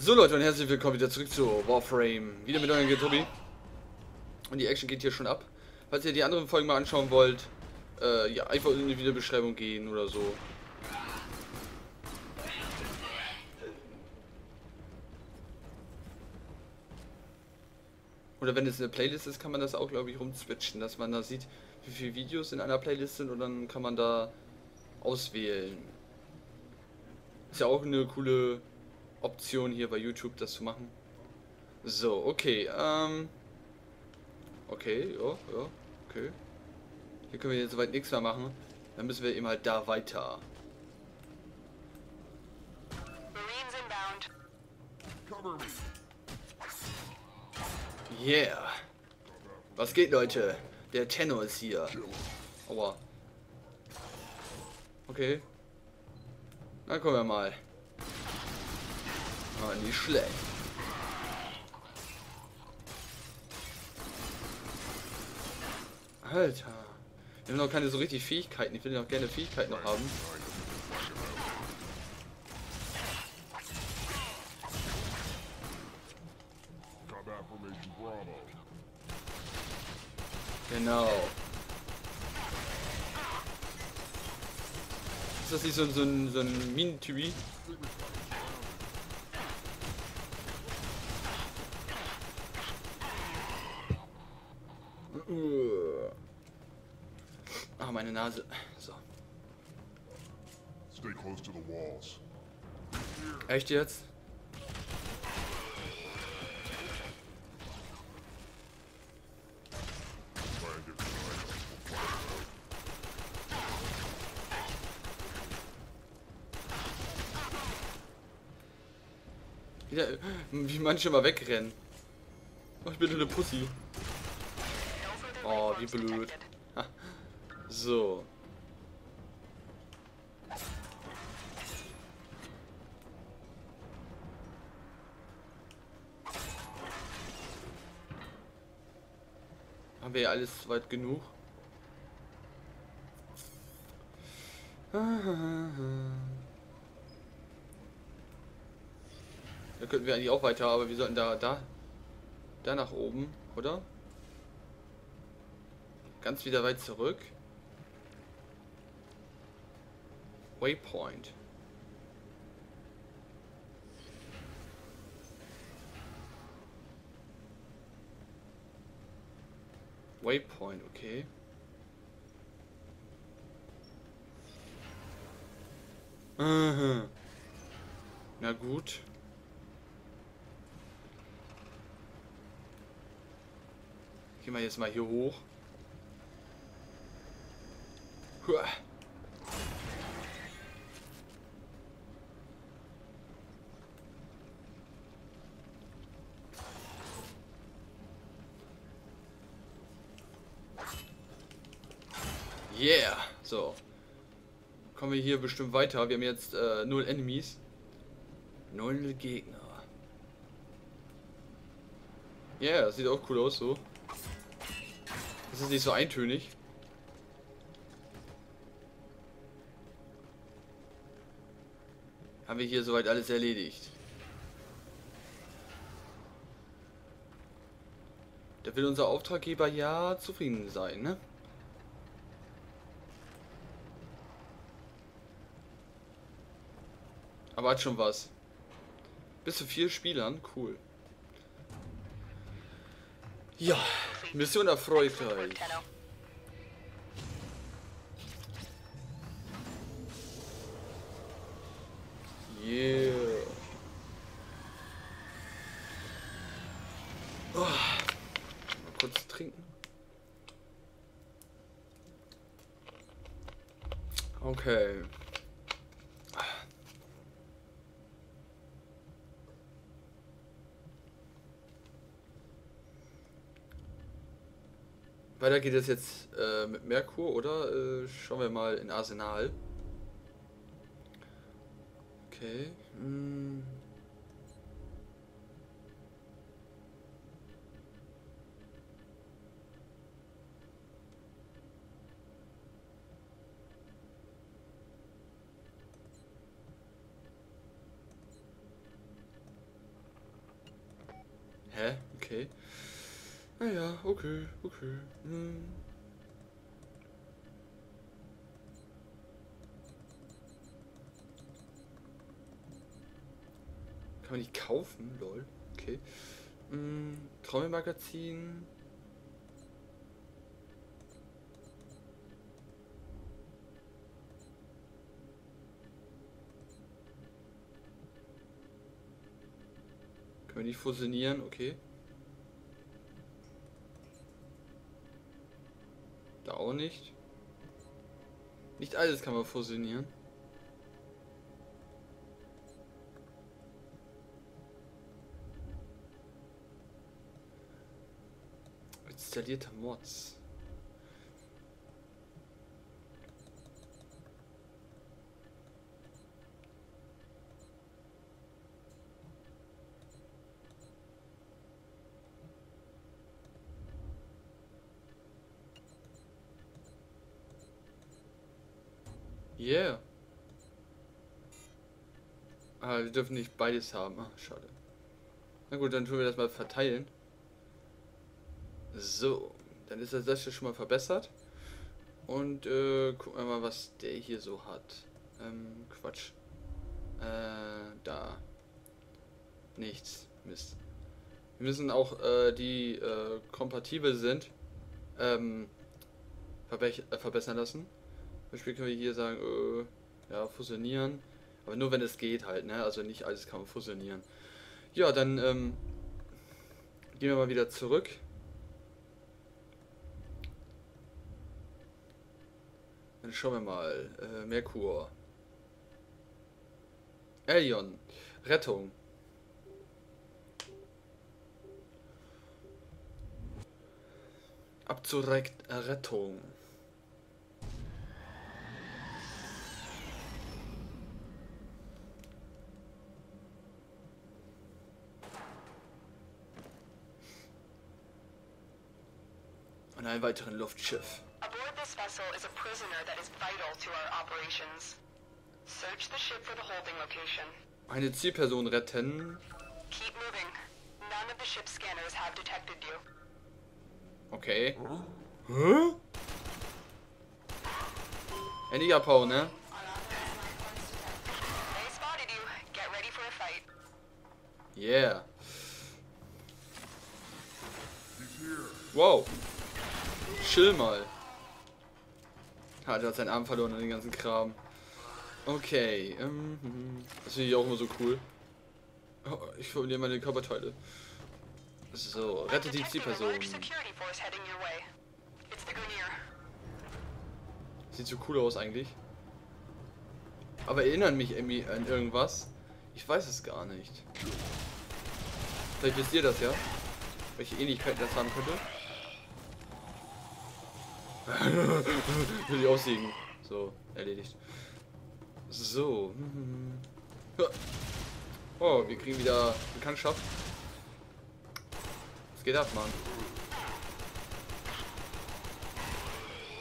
So Leute und herzlich willkommen wieder zurück zu Warframe. Wieder mit eurem Tobi. Und die Action geht hier schon ab. Falls ihr die anderen Folgen mal anschauen wollt, äh, ja, einfach in die Videobeschreibung gehen oder so. Oder wenn es eine Playlist ist, kann man das auch, glaube ich, rumswitchen, dass man da sieht, wie viele Videos in einer Playlist sind und dann kann man da auswählen. Ist ja auch eine coole Option hier bei YouTube, das zu machen. So, okay, ähm... Okay, ja, ja, okay. Hier können wir jetzt soweit nichts mehr machen. Dann müssen wir eben halt da weiter. Yeah. Was geht, Leute? Der Tenor ist hier. Aua. Okay. Na, kommen wir mal. Oh, nicht schlecht. Alter. Wir haben noch keine so richtig Fähigkeiten. Ich will noch gerne Fähigkeiten noch haben. Genau. Ist das nicht so, so ein, so ein Minentypi? Ah, meine Nase. So. Stay close to the walls. Echt jetzt? wie manche mal wegrennen. Oh, ich bin eine Pussy. Oh, wie blöd. so. Haben wir ja alles weit genug? Da könnten wir eigentlich auch weiter, aber wir sollten da, da, da nach oben, oder? Ganz wieder weit zurück. Waypoint. Waypoint, okay. Aha. Na gut. Gehen wir jetzt mal hier hoch. Yeah! So. Kommen wir hier bestimmt weiter. Wir haben jetzt äh, null Enemies. Null Gegner. Ja, yeah, sieht auch cool aus so. Das ist nicht so eintönig. Haben wir hier soweit alles erledigt. Da will unser Auftraggeber ja zufrieden sein, ne? Aber hat schon was. Bis zu vier Spielern, cool. Ja, Mission erfolgreich. Yeah. Oh. Mal kurz trinken. Okay. Weiter geht es jetzt äh, mit Merkur, oder? Äh, schauen wir mal in Arsenal. Okay. Hm. Hä? Okay. Naja, okay, okay. Hm. Kann man nicht kaufen? Lol. Okay. Hm, Trommelmagazin. Können wir nicht fusionieren? Okay. Da auch nicht. Nicht alles kann man fusionieren. Installierte Mods. Yeah. Ah, wir dürfen nicht beides haben. Ah, schade. Na gut, dann tun wir das mal verteilen. So, dann ist das hier schon mal verbessert. Und äh, gucken wir mal, was der hier so hat. Ähm, Quatsch. Äh, da. Nichts. Mist. Wir müssen auch äh, die äh, kompatibel sind ähm, äh, verbessern lassen. Zum Beispiel können wir hier sagen, äh, ja, fusionieren. Aber nur wenn es geht halt, ne? Also nicht alles kann man fusionieren. Ja, dann ähm, gehen wir mal wieder zurück. Dann schauen wir mal. Äh, Merkur. Elion. Rettung. Abzurekt Rettung. Und ein weiteren Luftschiff. Aboard this vessel is a prisoner that is vital to our operations. Search the ship for the holding location. Eine Zielperson retten. Keep moving. None of the ship's scanners have detected you. Okay. Hä? Ja, nicht abhauen, ne? They spotted you. Get ready for a fight. Yeah. Wow. Chill mal. Hat er hat seinen Arm verloren und den ganzen Kram. Okay. Ähm, das finde ich auch immer so cool. Oh, ich verliere meine Körperteile. So, rette die Zielperson. Sieht so cool aus eigentlich. Aber erinnern mich irgendwie an irgendwas. Ich weiß es gar nicht. Vielleicht wisst ihr das ja. Welche Ähnlichkeiten das haben könnte. Will ich aussiegen. So, erledigt. So. Oh, wir kriegen wieder Bekanntschaft. Was geht ab, Mann?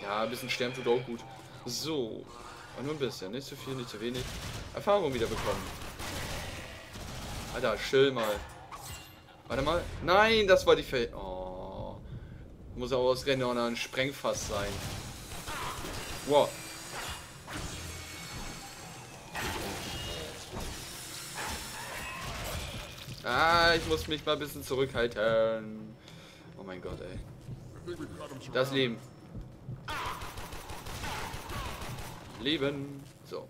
Ja, ein bisschen sterben tut auch gut. So. Aber nur ein bisschen. Nicht zu viel, nicht zu wenig. Erfahrung wieder bekommen. Alter, chill mal. Warte mal. Nein, das war die Feld. Oh. Muss aber ausgerechnet auch noch ein Sprengfass sein. Wow. Ah, ich muss mich mal ein bisschen zurückhalten. Oh mein Gott, ey. Das Leben. Leben. So.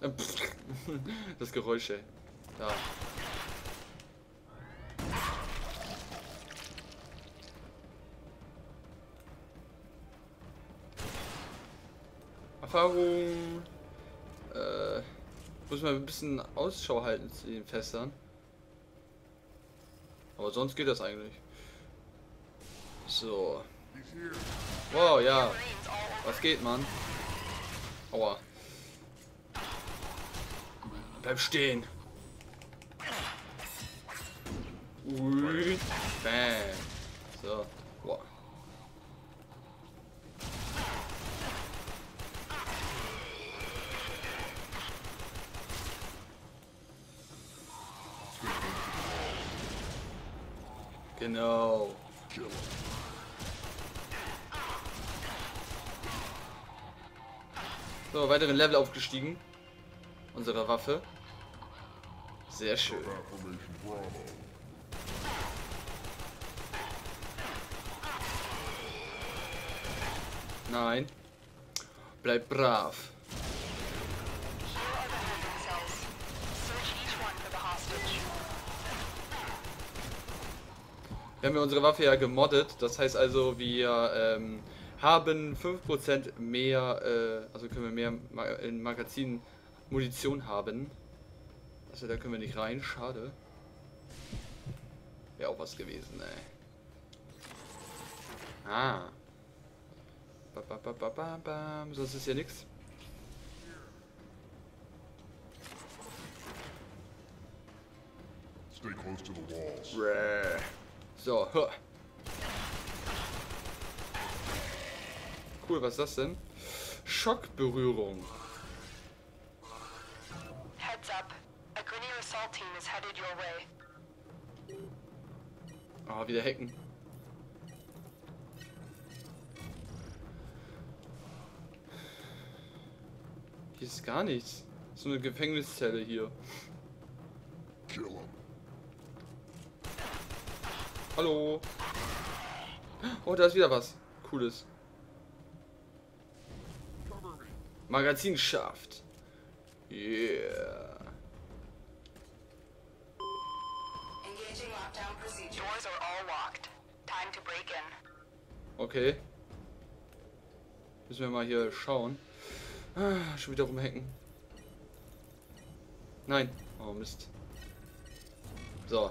Das Geräusch, ey. Da. Erfahrung. Äh, muss man ein bisschen Ausschau halten zu den Fässern. Aber sonst geht das eigentlich. So. Wow, ja. Was geht, Mann? Aua. Bleib stehen. Ui. Bam. So. Boah. Genau. So, weiteren Level aufgestiegen. Unsere Waffe. Sehr schön. Nein. Bleib brav. Wir haben ja unsere Waffe ja gemoddet. Das heißt also, wir ähm, haben 5% mehr, äh, also können wir mehr in Magazin Munition haben. Also da können wir nicht rein, schade. Wäre auch was gewesen, ey. Ah. Ba, ba, ba, ba, ba, bam. Sonst ist ja nichts. Stay close to the walls. So, hör. Cool, was ist das denn? Schockberührung. Assault team is headed your way. Ah, wieder hacken. Hier ist gar nichts. So eine Gefängniszelle hier. Kill him. Hallo. Oh, da ist wieder was. Cooles. Magazinschaft. Yeah. Doors are all locked. Time to break in. Okay. Müssen wir mal hier schauen. Ah, schon wieder rumhacken. Nein. Oh Mist. So.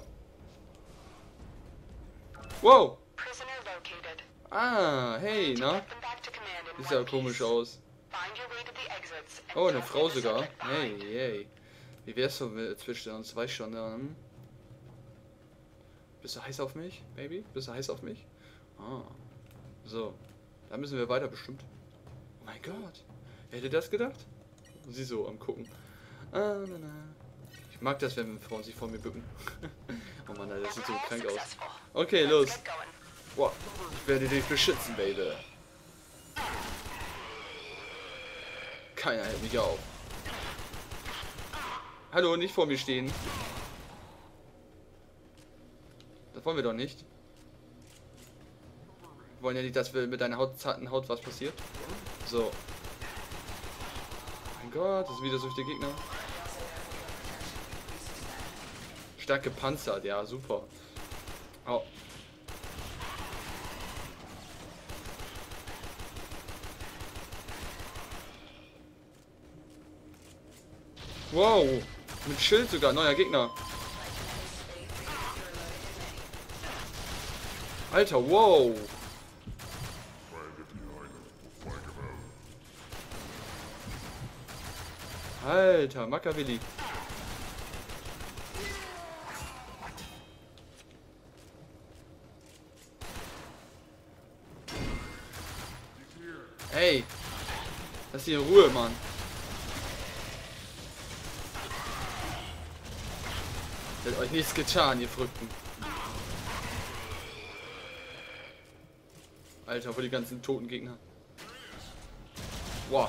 Wow. Prisoner located. Ah, hey, na? Sieht ja komisch aus. Oh, eine Frau sogar. Hey, hey. Wie wär's so zwischen uns zwei schon dann? Bist du heiß auf mich, Baby? Bist du heiß auf mich? Ah. So. Da müssen wir weiter bestimmt. Oh mein Gott. Wer hätte das gedacht? Sie so am gucken. Ah, na, na. Ich mag das, wenn Frauen sich vor mir bücken. oh Mann, Alter, das sieht so krank aus. Okay, los. Boah, ich werde dich beschützen, Baby. Keiner hält mich auf. Hallo, nicht vor mir stehen. Das wollen wir doch nicht. Wir wollen ja nicht, dass wir mit deiner Haut, zarten Haut was passiert. So. Mein Gott, das sind wieder so viele Gegner. Stark gepanzert, ja, super. Oh. Wow, mit Schild sogar, neuer Gegner. Him out. Alter, Machiavelli. Ey, lass sie in Ruhe, Mann. Hat euch nichts getan, ihr Früchten. Alter, wo die ganzen toten Gegner. Wow.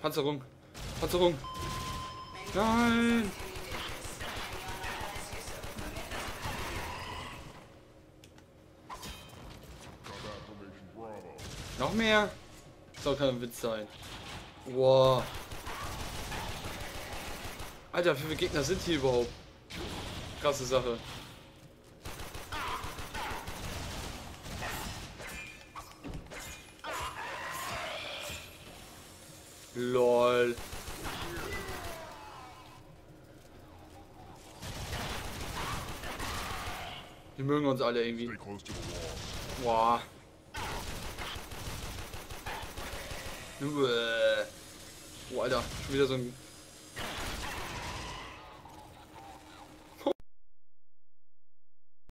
Panzerung. Panzerung. Nein. Noch mehr? Soll kein Witz sein. Wow. Alter, wie viele Gegner sind hier überhaupt? Krasse Sache. LOL. Die mögen uns alle irgendwie. Boah. Uäh. Oh, Alter, schon wieder so ein